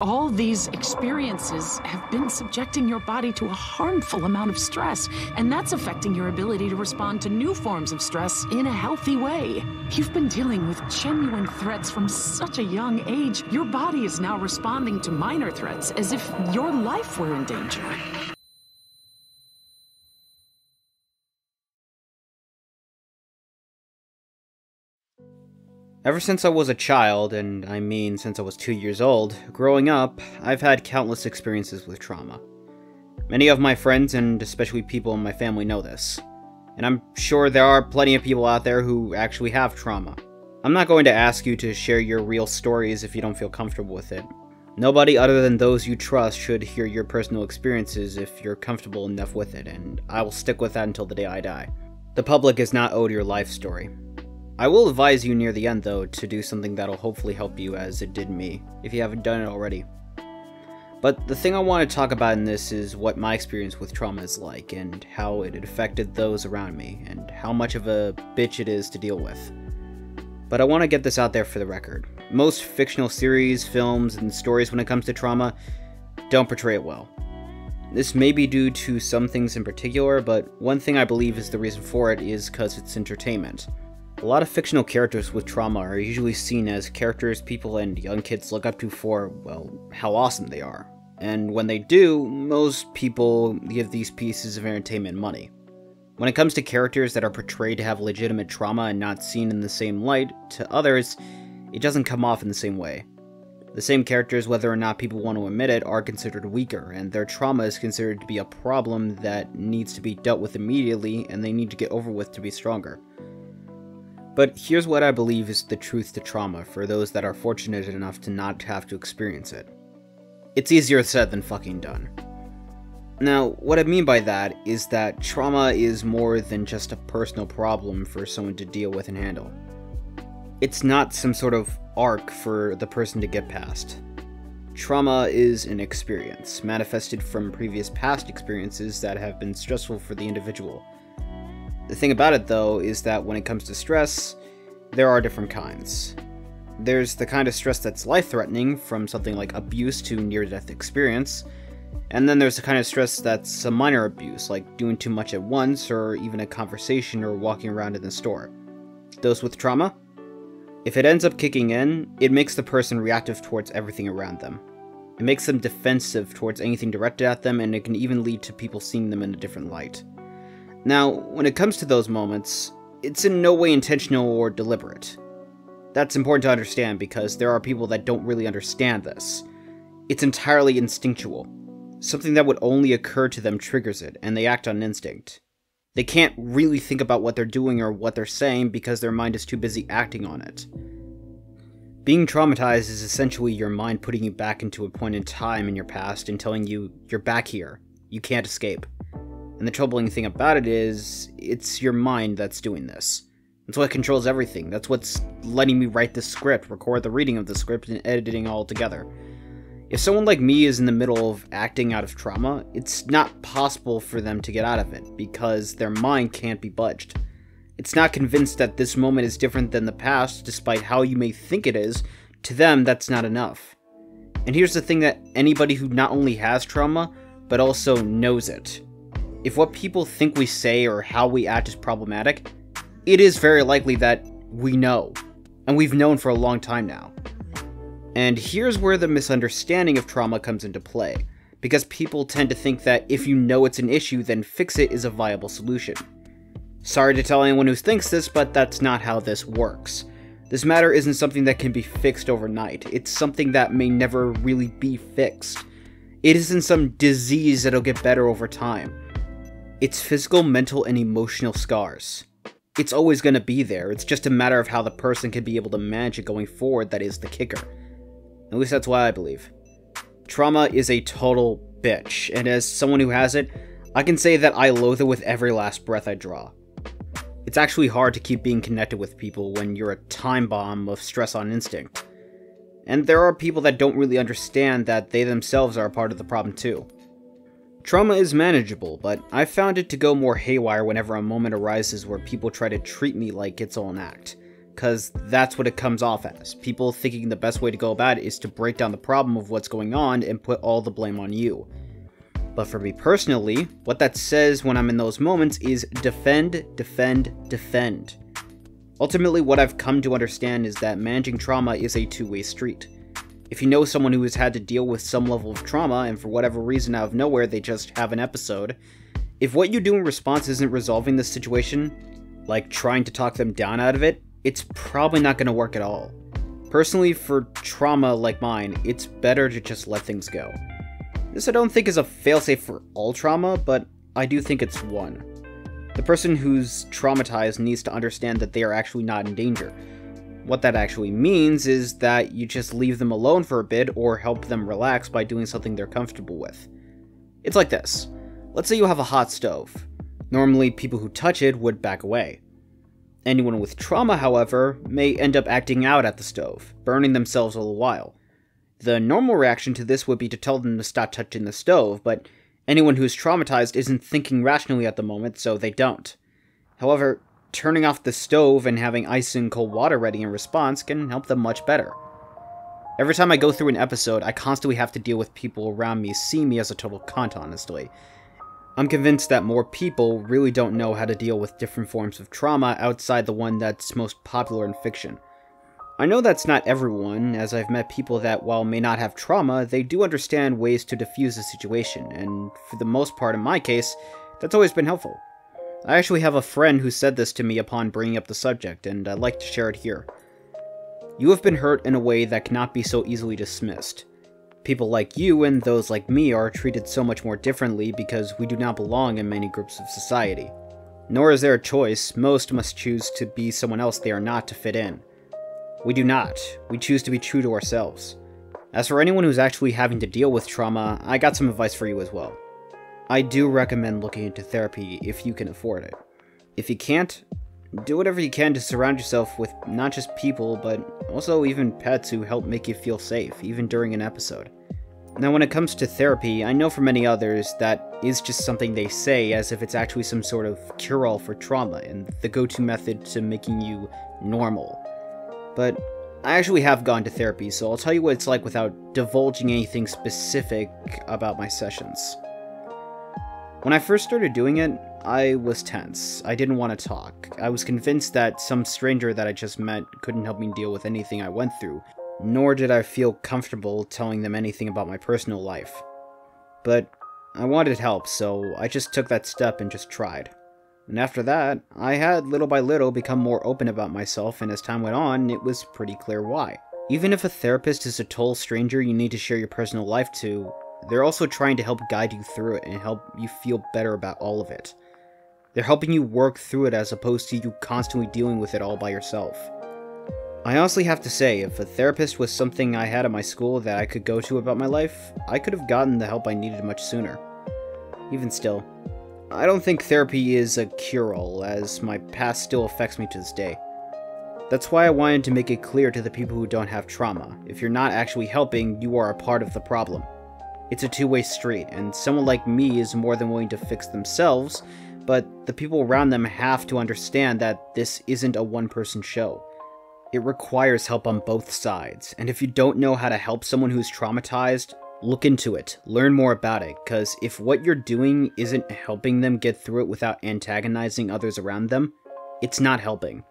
All these experiences have been subjecting your body to a harmful amount of stress, and that's affecting your ability to respond to new forms of stress in a healthy way. You've been dealing with genuine threats from such a young age, your body is now responding to minor threats as if your life were in danger. Ever since I was a child, and I mean since I was two years old, growing up, I've had countless experiences with trauma. Many of my friends, and especially people in my family, know this. And I'm sure there are plenty of people out there who actually have trauma. I'm not going to ask you to share your real stories if you don't feel comfortable with it. Nobody other than those you trust should hear your personal experiences if you're comfortable enough with it, and I will stick with that until the day I die. The public is not owed your life story. I will advise you near the end, though, to do something that'll hopefully help you as it did me, if you haven't done it already. But the thing I want to talk about in this is what my experience with trauma is like, and how it affected those around me, and how much of a bitch it is to deal with. But I want to get this out there for the record. Most fictional series, films, and stories when it comes to trauma don't portray it well. This may be due to some things in particular, but one thing I believe is the reason for it is because it's entertainment. A lot of fictional characters with trauma are usually seen as characters people and young kids look up to for, well, how awesome they are. And when they do, most people give these pieces of entertainment money. When it comes to characters that are portrayed to have legitimate trauma and not seen in the same light, to others, it doesn't come off in the same way. The same characters, whether or not people want to admit it, are considered weaker, and their trauma is considered to be a problem that needs to be dealt with immediately and they need to get over with to be stronger. But here's what I believe is the truth to trauma for those that are fortunate enough to not have to experience it. It's easier said than fucking done. Now, what I mean by that is that trauma is more than just a personal problem for someone to deal with and handle. It's not some sort of arc for the person to get past. Trauma is an experience, manifested from previous past experiences that have been stressful for the individual the thing about it, though, is that when it comes to stress, there are different kinds. There's the kind of stress that's life threatening, from something like abuse to near death experience, and then there's the kind of stress that's a minor abuse, like doing too much at once, or even a conversation or walking around in the store. Those with trauma? If it ends up kicking in, it makes the person reactive towards everything around them. It makes them defensive towards anything directed at them, and it can even lead to people seeing them in a different light. Now, when it comes to those moments, it's in no way intentional or deliberate. That's important to understand because there are people that don't really understand this. It's entirely instinctual. Something that would only occur to them triggers it, and they act on instinct. They can't really think about what they're doing or what they're saying because their mind is too busy acting on it. Being traumatized is essentially your mind putting you back into a point in time in your past and telling you, you're back here. You can't escape. And the troubling thing about it is, it's your mind that's doing this. That's what controls everything. That's what's letting me write the script, record the reading of the script, and editing all together. If someone like me is in the middle of acting out of trauma, it's not possible for them to get out of it, because their mind can't be budged. It's not convinced that this moment is different than the past, despite how you may think it is. To them, that's not enough. And here's the thing that anybody who not only has trauma, but also knows it, if what people think we say or how we act is problematic, it is very likely that we know, and we've known for a long time now. And here's where the misunderstanding of trauma comes into play, because people tend to think that if you know it's an issue, then fix it is a viable solution. Sorry to tell anyone who thinks this, but that's not how this works. This matter isn't something that can be fixed overnight, it's something that may never really be fixed. It isn't some disease that'll get better over time. It's physical, mental, and emotional scars. It's always going to be there, it's just a matter of how the person can be able to manage it going forward that is the kicker. At least that's what I believe. Trauma is a total bitch, and as someone who has it, I can say that I loathe it with every last breath I draw. It's actually hard to keep being connected with people when you're a time bomb of stress on instinct. And there are people that don't really understand that they themselves are a part of the problem too. Trauma is manageable, but I've found it to go more haywire whenever a moment arises where people try to treat me like it's all an act. because that's what it comes off as. People thinking the best way to go about it is to break down the problem of what's going on and put all the blame on you. But for me personally, what that says when I'm in those moments is defend, defend, defend. Ultimately, what I've come to understand is that managing trauma is a two way street. If you know someone who has had to deal with some level of trauma, and for whatever reason out of nowhere they just have an episode, if what you do in response isn't resolving the situation, like trying to talk them down out of it, it's probably not going to work at all. Personally, for trauma like mine, it's better to just let things go. This I don't think is a failsafe for all trauma, but I do think it's one. The person who's traumatized needs to understand that they are actually not in danger, what that actually means is that you just leave them alone for a bit or help them relax by doing something they're comfortable with. It's like this. Let's say you have a hot stove. Normally, people who touch it would back away. Anyone with trauma, however, may end up acting out at the stove, burning themselves a little while. The normal reaction to this would be to tell them to stop touching the stove, but anyone who's traumatized isn't thinking rationally at the moment, so they don't. However, turning off the stove and having ice and cold water ready in response can help them much better. Every time I go through an episode, I constantly have to deal with people around me see me as a total cunt, honestly. I'm convinced that more people really don't know how to deal with different forms of trauma outside the one that's most popular in fiction. I know that's not everyone, as I've met people that, while may not have trauma, they do understand ways to diffuse the situation, and for the most part, in my case, that's always been helpful. I actually have a friend who said this to me upon bringing up the subject, and I'd like to share it here. You have been hurt in a way that cannot be so easily dismissed. People like you and those like me are treated so much more differently because we do not belong in many groups of society. Nor is there a choice, most must choose to be someone else they are not to fit in. We do not, we choose to be true to ourselves. As for anyone who's actually having to deal with trauma, I got some advice for you as well. I do recommend looking into therapy if you can afford it. If you can't, do whatever you can to surround yourself with not just people, but also even pets who help make you feel safe, even during an episode. Now, when it comes to therapy, I know for many others that is just something they say as if it's actually some sort of cure all for trauma and the go to method to making you normal. But I actually have gone to therapy, so I'll tell you what it's like without divulging anything specific about my sessions. When I first started doing it, I was tense. I didn't want to talk. I was convinced that some stranger that I just met couldn't help me deal with anything I went through, nor did I feel comfortable telling them anything about my personal life. But I wanted help, so I just took that step and just tried. And after that, I had little by little become more open about myself, and as time went on, it was pretty clear why. Even if a therapist is a total stranger you need to share your personal life to, they're also trying to help guide you through it and help you feel better about all of it. They're helping you work through it as opposed to you constantly dealing with it all by yourself. I honestly have to say, if a therapist was something I had at my school that I could go to about my life, I could have gotten the help I needed much sooner. Even still, I don't think therapy is a cure all, as my past still affects me to this day. That's why I wanted to make it clear to the people who don't have trauma if you're not actually helping, you are a part of the problem. It's a two-way street, and someone like me is more than willing to fix themselves, but the people around them have to understand that this isn't a one-person show. It requires help on both sides, and if you don't know how to help someone who's traumatized, look into it, learn more about it, because if what you're doing isn't helping them get through it without antagonizing others around them, it's not helping.